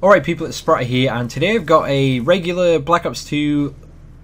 Alright people, it's Spratty here, and today I've got a regular Black Ops 2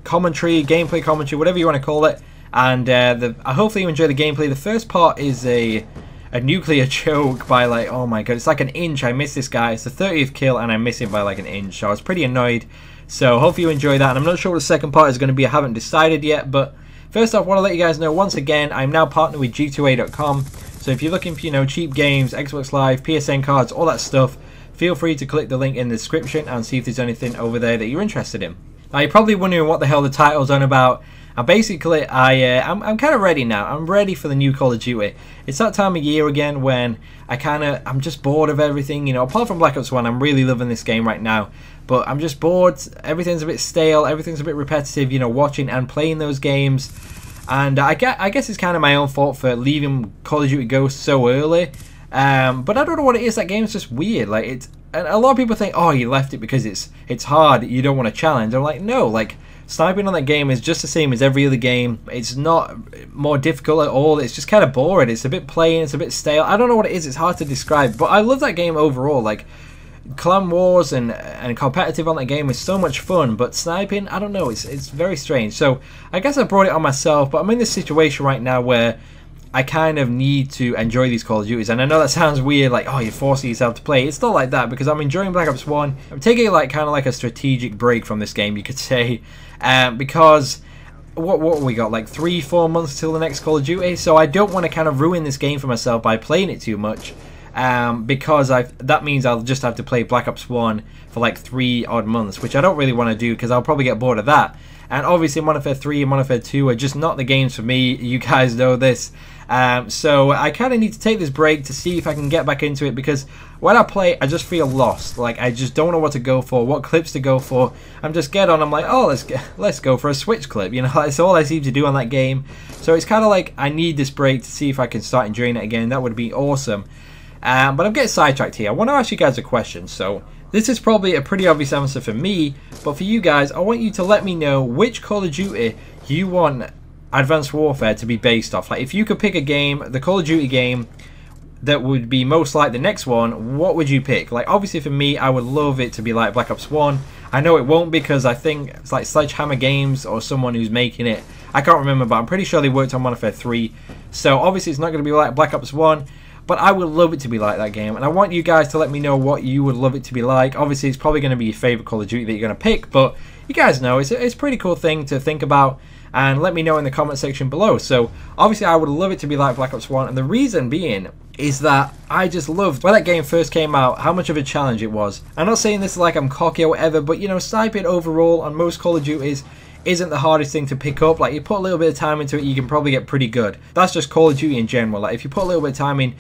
commentary, gameplay commentary, whatever you want to call it, and uh, the, I hopefully you enjoy the gameplay. The first part is a a nuclear choke by like, oh my god, it's like an inch. I miss this guy. It's the 30th kill, and I miss him by like an inch, so I was pretty annoyed. So hopefully you enjoy that, and I'm not sure what the second part is going to be. I haven't decided yet, but first off, I want to let you guys know once again, I'm now partnered with G2A.com, so if you're looking for, you know, cheap games, Xbox Live, PSN cards, all that stuff, feel free to click the link in the description and see if there's anything over there that you're interested in. Now you're probably wondering what the hell the title's on about. And basically, I uh, I'm, I'm kind of ready now. I'm ready for the new Call of Duty. It's that time of year again when I kind of I'm just bored of everything. You know, apart from Black Ops One, I'm really loving this game right now. But I'm just bored. Everything's a bit stale. Everything's a bit repetitive. You know, watching and playing those games. And I guess, I guess it's kind of my own fault for leaving Call of Duty Ghosts so early. Um, but I don't know what it is. That game's just weird. Like it's, and a lot of people think, oh, you left it because it's it's hard. You don't want to challenge. I'm like, no. Like sniping on that game is just the same as every other game. It's not more difficult at all. It's just kind of boring. It's a bit plain. It's a bit stale. I don't know what it is. It's hard to describe. But I love that game overall. Like clan wars and and competitive on that game is so much fun. But sniping, I don't know. It's it's very strange. So I guess I brought it on myself. But I'm in this situation right now where I kind of need to enjoy these Call of Duties. And I know that sounds weird, like, oh, you're forcing yourself to play. It's not like that because I'm enjoying Black Ops 1. I'm taking like kind of like a strategic break from this game, you could say, um, because what what we got like three four months till the next Call of Duty. So I don't want to kind of ruin this game for myself by playing it too much. Um, because I that means I'll just have to play Black Ops 1 for like three odd months, which I don't really want to do because I'll probably get bored of that. And obviously Modern Warfare 3 and Modern Warfare 2 are just not the games for me. You guys know this. Um, so I kind of need to take this break to see if I can get back into it because when I play, I just feel lost. Like I just don't know what to go for, what clips to go for. I'm just get on. I'm like, oh, let's get, let's go for a switch clip. You know, that's all I seem to do on that game. So it's kind of like I need this break to see if I can start enjoying it again. That would be awesome. Um, but I'm getting sidetracked here. I want to ask you guys a question. So this is probably a pretty obvious answer for me, but for you guys, I want you to let me know which Call of Duty you want Advanced Warfare to be based off. Like, if you could pick a game, the Call of Duty game, that would be most like the next one, what would you pick? Like, obviously for me, I would love it to be like Black Ops 1. I know it won't because I think it's like Sledgehammer Games or someone who's making it. I can't remember, but I'm pretty sure they worked on Modern Warfare 3. So obviously it's not going to be like Black Ops 1. But I would love it to be like that game, and I want you guys to let me know what you would love it to be like. Obviously, it's probably going to be your favorite Call of Duty that you're going to pick, but you guys know it's a, it's a pretty cool thing to think about and let me know in the comment section below. So obviously I would love it to be like Black Ops 1 and the reason being is that I just loved when that game first came out how much of a challenge it was. I'm not saying this like I'm cocky or whatever but you know sniping overall on most Call of Duties isn't the hardest thing to pick up. Like you put a little bit of time into it you can probably get pretty good. That's just Call of Duty in general. Like if you put a little bit of time in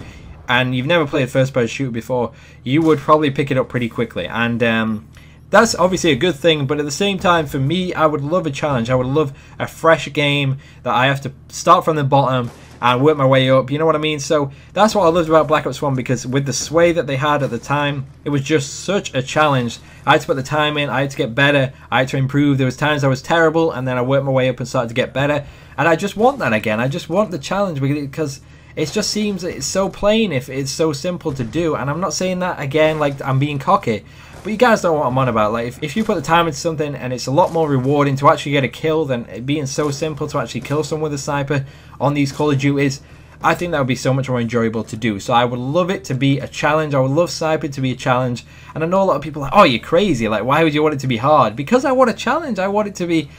and you've never played first person shooter before you would probably pick it up pretty quickly and um, that's obviously a good thing, but at the same time, for me, I would love a challenge. I would love a fresh game that I have to start from the bottom and work my way up. You know what I mean? So that's what I loved about Black Ops 1 because with the sway that they had at the time, it was just such a challenge. I had to put the time in, I had to get better, I had to improve. There was times I was terrible and then I worked my way up and started to get better. And I just want that again. I just want the challenge because it just seems it's so plain if it's so simple to do. And I'm not saying that again like I'm being cocky. But you guys know what I'm on about. Like, if, if you put the time into something and it's a lot more rewarding to actually get a kill than it being so simple to actually kill someone with a sniper on these Call of Duties, I think that would be so much more enjoyable to do. So I would love it to be a challenge. I would love Sniper to be a challenge. And I know a lot of people are like, oh, you're crazy. Like, why would you want it to be hard? Because I want a challenge. I want it to be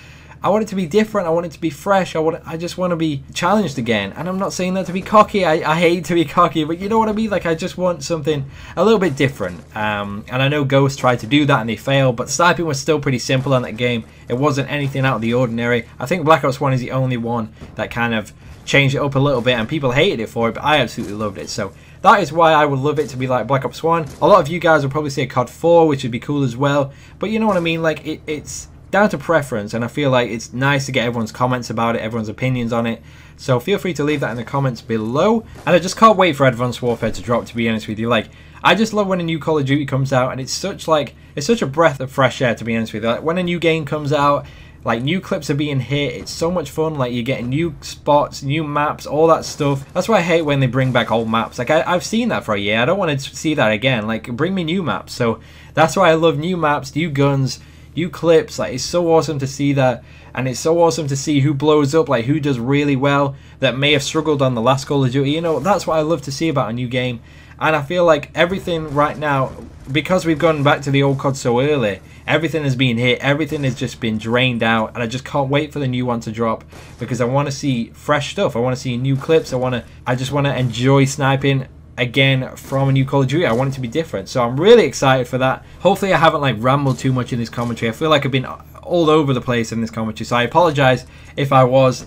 I want it to be different. I want it to be fresh. I want. I just want to be challenged again. And I'm not saying that to be cocky. I, I hate to be cocky, but you know what I mean. Like I just want something a little bit different. Um, and I know Ghost tried to do that and they failed, but sniping was still pretty simple on that game. It wasn't anything out of the ordinary. I think Black Ops One is the only one that kind of changed it up a little bit, and people hated it for it, but I absolutely loved it. So that is why I would love it to be like Black Ops 1. A lot of you guys will probably say COD 4, which would be cool as well. But you know what I mean? Like, it, it's down to preference, and I feel like it's nice to get everyone's comments about it, everyone's opinions on it. So feel free to leave that in the comments below. And I just can't wait for Advanced Warfare to drop, to be honest with you. Like, I just love when a new Call of Duty comes out, and it's such like it's such a breath of fresh air, to be honest with you. Like when a new game comes out, Like new clips are being hit. It's so much fun. Like you're getting new spots, new maps, all that stuff. That's why I hate when they bring back old maps. Like I, have seen that for a year. I don't want to see that again. Like bring me new maps. So that's why I love new maps, new guns, new clips. Like it's so awesome to see that, and it's so awesome to see who blows up. Like who does really well that may have struggled on the last Call of Duty. You know that's what I love to see about a new game. And I feel like everything right now, because we've gone back to the old COD so early, everything has been hit, everything has just been drained out, and I just can't wait for the new one to drop because I want to see fresh stuff. I want to see new clips. I want to, I just want to enjoy sniping again from a new Call of Duty. I want it to be different, so I'm really excited for that. Hopefully, I haven't like rambled too much in this commentary. I feel like I've been all over the place in this commentary, so I apologize if I was.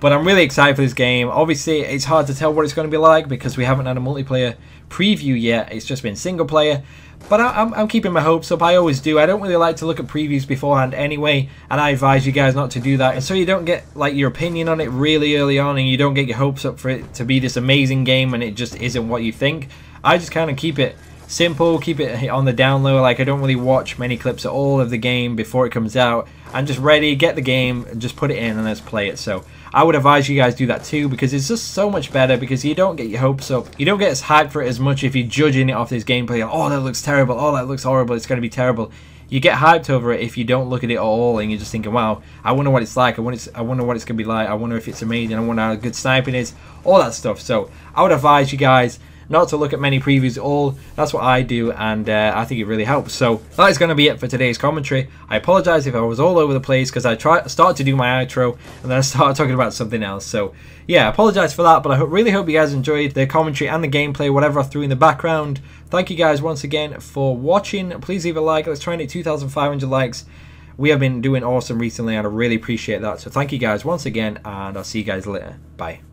But I'm really excited for this game. Obviously, it's hard to tell what it's going to be like because we haven't had a multiplayer preview yet. It's just been single player. But I, am I'm keeping my hopes up. I always do. I don't really like to look at previews beforehand anyway, and I advise you guys not to do that. And so you don't get like your opinion on it really early on, and you don't get your hopes up for it to be this amazing game, and it just isn't what you think. I just kind of keep it simple, keep it on the down low. Like I don't really watch many clips at all of the game before it comes out. I'm just ready, get the game, just put it in and let's play it. So I would advise you guys do that too because it's just so much better because you don't get your hopes up. You don't get as hyped for it as much if you're judging it off this gameplay. Oh, that looks terrible. Oh, that looks horrible. It's going to be terrible. You get hyped over it if you don't look at it at all and you're just thinking, wow, I wonder what it's like. I wonder, I wonder what it's going to be like. I wonder if it's amazing. I wonder how good sniping is. All that stuff. So I would advise you guys not to look at many previews at all. That's what I do, and uh, I think it really helps. So that is going to be it for today's commentary. I apologize if I was all over the place because I try started to do my outro and then I started talking about something else. So yeah, I apologize for that, but I really hope you guys enjoyed the commentary and the gameplay, whatever I threw in the background. Thank you guys once again for watching. Please leave a like. Let's try and hit 2,500 likes. We have been doing awesome recently, and I really appreciate that. So thank you guys once again, and I'll see you guys later. Bye.